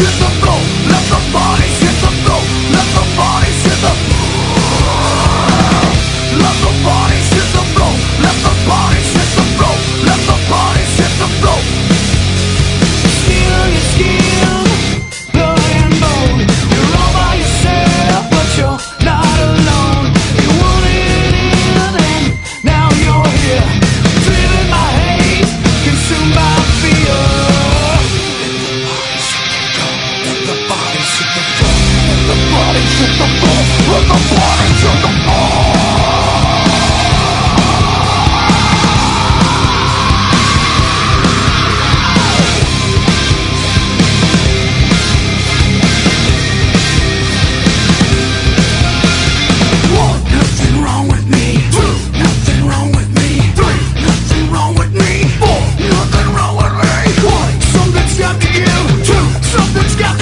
Get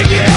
again.